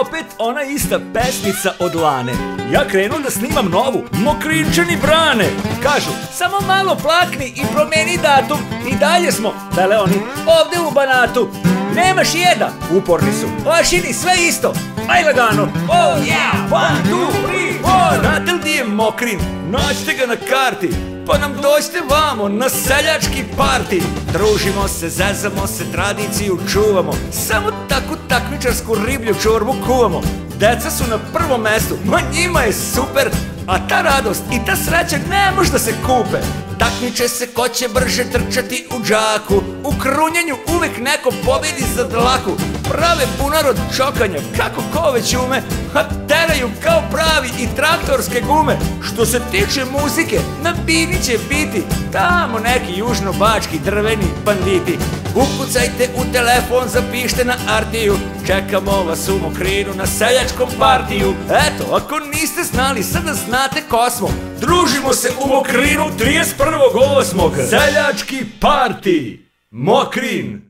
opet ona ista pesmica od Lane. Ja krenu da snimam novu, mokrinčani brane. Kažu, samo malo plakni i promeni datum. I dalje smo, vele oni, ovde u Banatu Nemaš jedan, uporni su Ošini, sve isto, aj lagano. Oh yeah, one, two, Mokrin? Naćite ga na karti pa nam dođite vamo na seljački parti. Družimo se, zezamo se, tradiciju čuvamo Samo takvu takmičarsku riblju čorbu kuvamo. Deca su na prvom mestu, ma njima je super A ta radost i ta sreća ne može da se kupe. Takmiče se ko će brže trčati u džaku U krunjenju uvek neko pobedi za dlaku. Prave bunar od čokanja, kako ko već ume A teraju kao pravi traktorske gume. Što se tiče muzike, na bini će biti Tamo neki južno-bački drveni banditi. Ukucajte u telefon, zapište na artiju Čekamo vas u mokrinu na seljačkom partiju. Eto, ako niste znali, sada znate ko smo. Družimo se u mokrinu 31.8. Seljački parti Mokrin